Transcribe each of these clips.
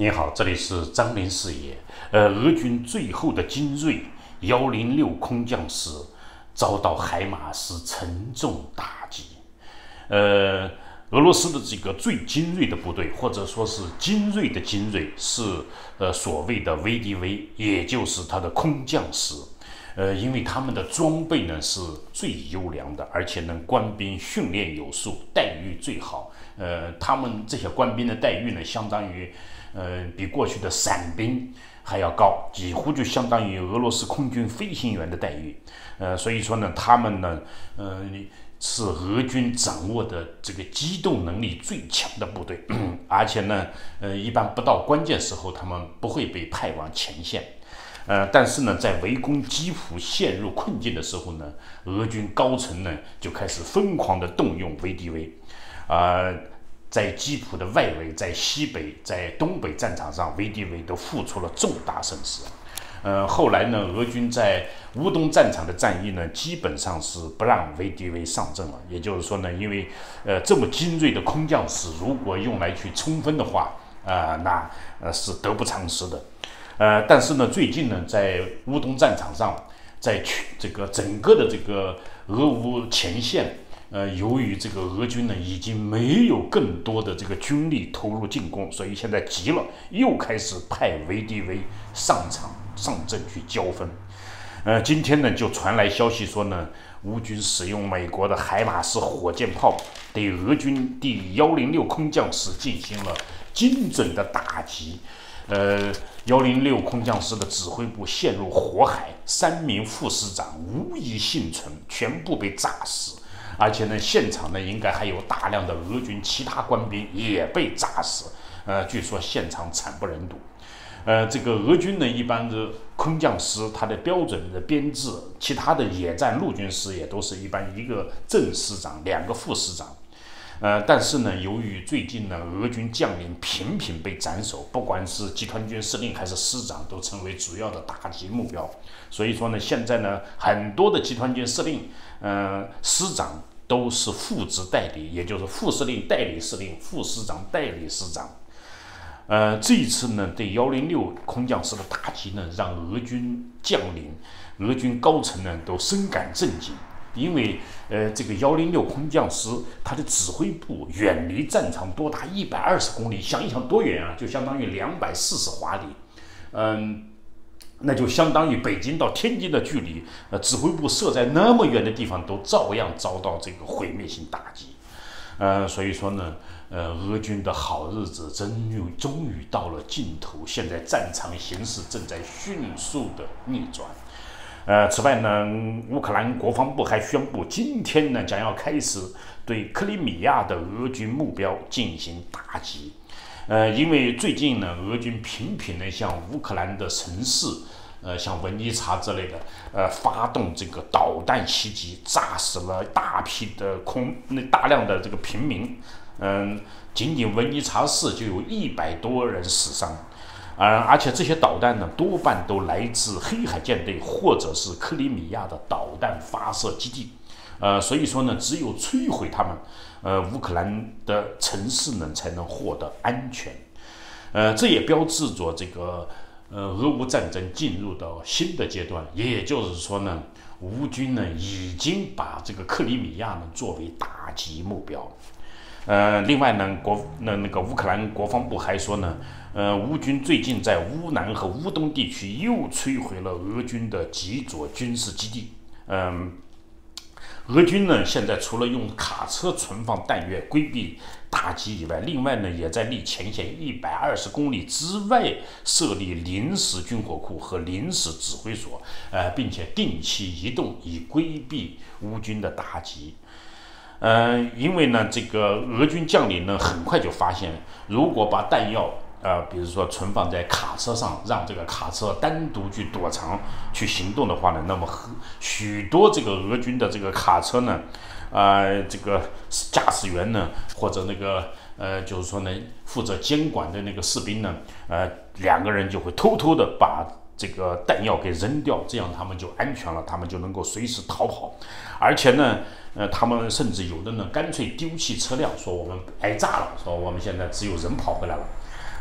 你好，这里是张林视野。呃，俄军最后的精锐幺零六空降师遭到海马斯沉重打击。呃，俄罗斯的这个最精锐的部队，或者说是精锐的精锐，是呃所谓的 VDV，也就是它的空降师。呃，因为他们的装备呢是最优良的，而且呢官兵训练有素，待遇最好。呃，他们这些官兵的待遇呢，相当于。呃，比过去的伞兵还要高，几乎就相当于俄罗斯空军飞行员的待遇。呃，所以说呢，他们呢，呃，是俄军掌握的这个机动能力最强的部队，而且呢，呃，一般不到关键时候，他们不会被派往前线。呃，但是呢，在围攻基辅陷入困境的时候呢，俄军高层呢就开始疯狂的动用 VDV，啊。在基辅的外围，在西北、在东北战场上，VDV 都付出了重大损失。呃，后来呢，俄军在乌东战场的战役呢，基本上是不让 VDV 上阵了。也就是说呢，因为呃这么精锐的空降师，如果用来去冲锋的话，啊，那呃是得不偿失的。呃，但是呢，最近呢，在乌东战场上，在去这个整个的这个俄乌前线。呃，由于这个俄军呢已经没有更多的这个军力投入进攻，所以现在急了，又开始派 VDV 上场上阵去交锋。呃，今天呢就传来消息说呢，乌军使用美国的海马斯火箭炮对俄军第幺零六空降师进行了精准的打击。呃，幺零六空降师的指挥部陷入火海，三名副师长无一幸存，全部被炸死。而且呢，现场呢应该还有大量的俄军其他官兵也被炸死，呃，据说现场惨不忍睹。呃，这个俄军呢一般的空降师，它的标准的编制，其他的野战陆军师也都是一般一个正师长，两个副师长。呃，但是呢，由于最近呢，俄军将领频频被斩首，不管是集团军司令还是师长，都成为主要的打击目标。所以说呢，现在呢，很多的集团军司令，呃，师长都是副职代理，也就是副司令代理司令、副师长代理师长。呃，这一次呢，对幺零六空降师的打击呢，让俄军将领、俄军高层呢，都深感震惊。因为，呃，这个幺零六空降师，他的指挥部远离战场多达一百二十公里，想一想多远啊？就相当于两百四十华里，嗯，那就相当于北京到天津的距离。呃，指挥部设在那么远的地方，都照样遭到这个毁灭性打击。呃，所以说呢，呃，俄军的好日子真又终于到了尽头，现在战场形势正在迅速的逆转。呃，此外呢，乌克兰国防部还宣布，今天呢将要开始对克里米亚的俄军目标进行打击。呃，因为最近呢，俄军频频的向乌克兰的城市，呃，像文尼察之类的，呃，发动这个导弹袭击，炸死了大批的空那大量的这个平民。嗯，仅仅文尼察市就有一百多人死伤。而而且这些导弹呢，多半都来自黑海舰队或者是克里米亚的导弹发射基地，呃，所以说呢，只有摧毁他们，呃，乌克兰的城市呢才能获得安全，呃，这也标志着这个呃俄乌战争进入到新的阶段，也就是说呢，乌军呢已经把这个克里米亚呢作为打击目标。呃，另外呢，国那那个乌克兰国防部还说呢，呃，乌军最近在乌南和乌东地区又摧毁了俄军的几座军事基地。嗯，俄军呢现在除了用卡车存放弹药规避打击以外，另外呢也在离前线一百二十公里之外设立临时军火库和临时指挥所，呃，并且定期移动以规避乌军的打击。嗯，因为呢，这个俄军将领呢，很快就发现，如果把弹药，呃，比如说存放在卡车上，让这个卡车单独去躲藏、去行动的话呢，那么许多这个俄军的这个卡车呢，啊，这个驾驶员呢，或者那个，呃，就是说呢，负责监管的那个士兵呢，呃，两个人就会偷偷的把。这个弹药给扔掉，这样他们就安全了，他们就能够随时逃跑。而且呢，呃，他们甚至有的呢，干脆丢弃车辆，说我们挨炸了，说我们现在只有人跑回来了。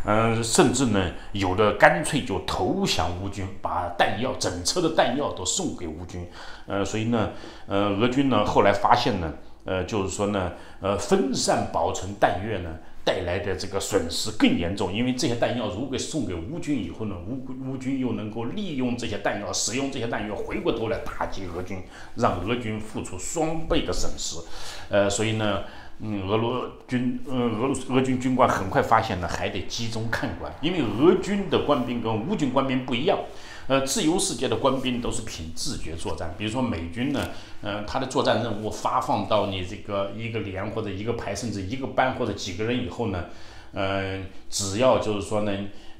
嗯，甚至呢，有的干脆就投降乌军，把弹药整车的弹药都送给乌军。呃，所以呢，呃，俄军呢后来发现呢，呃，就是说呢，呃，分散保存弹药呢。带来的这个损失更严重，因为这些弹药如果送给乌军以后呢，乌乌军又能够利用这些弹药，使用这些弹药回过头来打击俄军，让俄军付出双倍的损失。呃，所以呢，嗯，俄罗军，呃，俄罗斯俄军军官很快发现呢，还得集中看管，因为俄军的官兵跟乌军官兵不一样。呃，自由世界的官兵都是凭自觉作战。比如说美军呢，呃，他的作战任务发放到你这个一个连或者一个排，甚至一个班或者几个人以后呢，呃，只要就是说呢，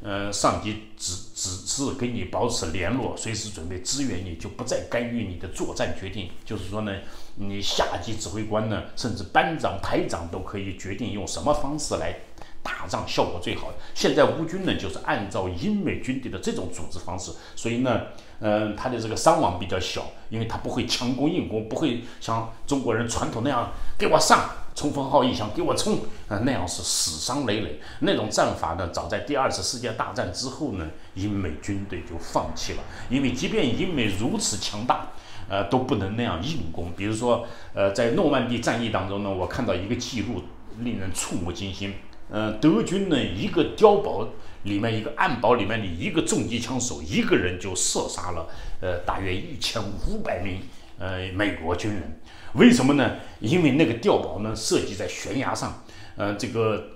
呃，上级只只是跟你保持联络，随时准备支援你，就不再干预你的作战决定。就是说呢，你下级指挥官呢，甚至班长、排长都可以决定用什么方式来。打仗效果最好，现在乌军呢就是按照英美军队的这种组织方式，所以呢，嗯，他的这个伤亡比较小，因为他不会强攻硬攻，不会像中国人传统那样给我上冲锋号一响给我冲，啊，那样是死伤累累。那种战法呢，早在第二次世界大战之后呢，英美军队就放弃了，因为即便英美如此强大，呃，都不能那样硬攻。比如说，呃，在诺曼底战役当中呢，我看到一个记录，令人触目惊心。嗯，德军呢，一个碉堡里面，一个暗堡里面的一个重机枪手，一个人就射杀了呃大约一千五百名呃美国军人。为什么呢？因为那个碉堡呢设计在悬崖上，呃，这个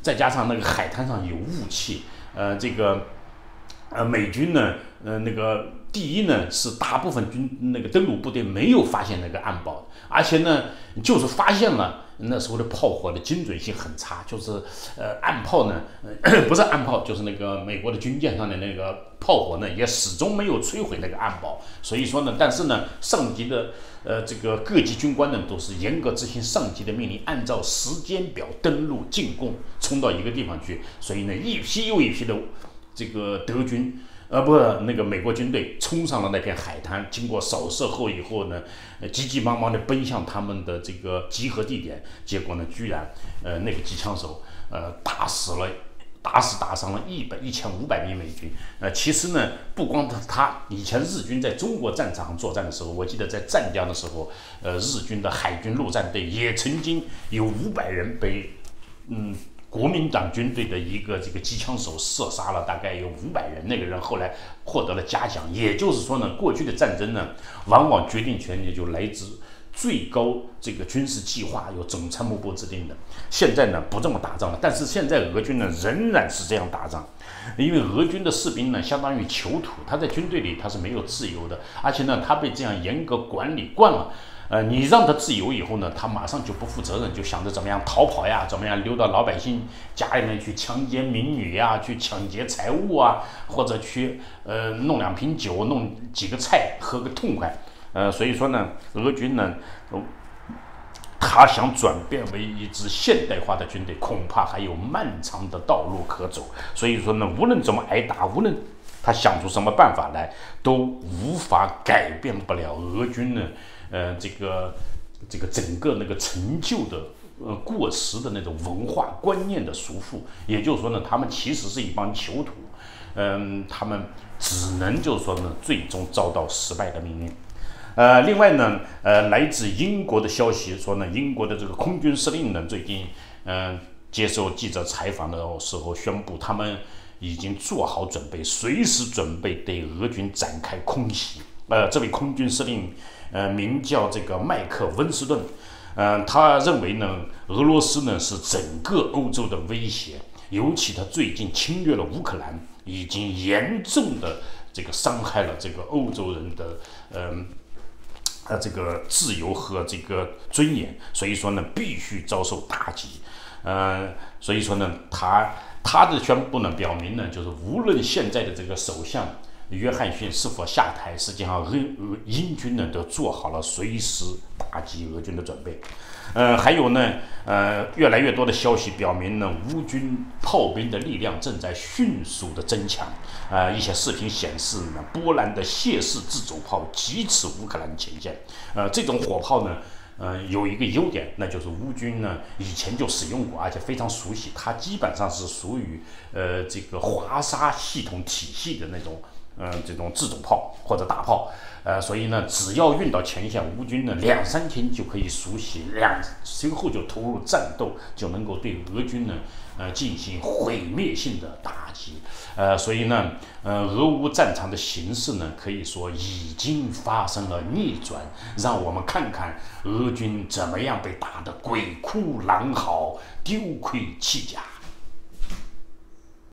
再加上那个海滩上有雾气，呃，这个呃美军呢，呃那个第一呢是大部分军那个登陆部队没有发现那个暗堡，而且呢就是发现了。那时候的炮火的精准性很差，就是呃暗炮呢，不是暗炮，就是那个美国的军舰上的那个炮火呢，也始终没有摧毁那个暗堡。所以说呢，但是呢，上级的呃这个各级军官呢，都是严格执行上级的命令，按照时间表登陆进攻，冲到一个地方去。所以呢，一批又一批的这个德军。呃，不，那个美国军队冲上了那片海滩，经过扫射后以后呢，急急忙忙地奔向他们的这个集合地点，结果呢，居然，呃，那个机枪手，呃，打死了，打死打伤了一百一千五百名美军。呃，其实呢，不光他，他以前日军在中国战场作战的时候，我记得在湛江的时候，呃，日军的海军陆战队也曾经有五百人被，嗯。国民党军队的一个这个机枪手射杀了大概有五百人，那个人后来获得了嘉奖。也就是说呢，过去的战争呢，往往决定权就来自最高这个军事计划由总参谋部制定的。现在呢不这么打仗了，但是现在俄军呢仍然是这样打仗，因为俄军的士兵呢相当于囚徒，他在军队里他是没有自由的，而且呢他被这样严格管理惯了。呃，你让他自由以后呢，他马上就不负责任，就想着怎么样逃跑呀，怎么样溜到老百姓家里面去强奸民女呀，去抢劫财物啊，或者去呃弄两瓶酒，弄几个菜，喝个痛快。呃，所以说呢，俄军呢，他想转变为一支现代化的军队，恐怕还有漫长的道路可走。所以说呢，无论怎么挨打，无论他想出什么办法来，都无法改变不了俄军呢。呃，这个这个整个那个陈旧的呃过时的那种文化观念的束缚，也就是说呢，他们其实是一帮囚徒，嗯，他们只能就是说呢，最终遭到失败的命运。呃，另外呢，呃，来自英国的消息说呢，英国的这个空军司令呢，最近嗯接受记者采访的时候宣布，他们已经做好准备，随时准备对俄军展开空袭。呃，这位空军司令。呃，名叫这个麦克温斯顿，嗯，他认为呢，俄罗斯呢是整个欧洲的威胁，尤其他最近侵略了乌克兰，已经严重的这个伤害了这个欧洲人的，嗯，呃，这个自由和这个尊严，所以说呢，必须遭受打击，嗯，所以说呢，他他的宣布呢，表明呢，就是无论现在的这个首相。约翰逊是否下台？实际上，俄俄英军呢都做好了随时打击俄军的准备。呃，还有呢，呃，越来越多的消息表明呢，乌军炮兵的力量正在迅速的增强。呃，一些视频显示呢，波兰的谢氏自走炮疾驰乌克兰前线。呃，这种火炮呢，嗯，有一个优点，那就是乌军呢以前就使用过，而且非常熟悉。它基本上是属于呃这个华沙系统体系的那种，嗯，这种自主炮或者大炮。呃，所以呢，只要运到前线，乌军呢两三天就可以熟悉，两随后就投入战斗，就能够对俄军呢，呃，进行毁灭性的打击。呃，所以呢，呃，俄乌战场的形势呢，可以说已经发生了逆转。让我们看看俄军怎么样被打得鬼哭狼嚎、丢盔弃甲。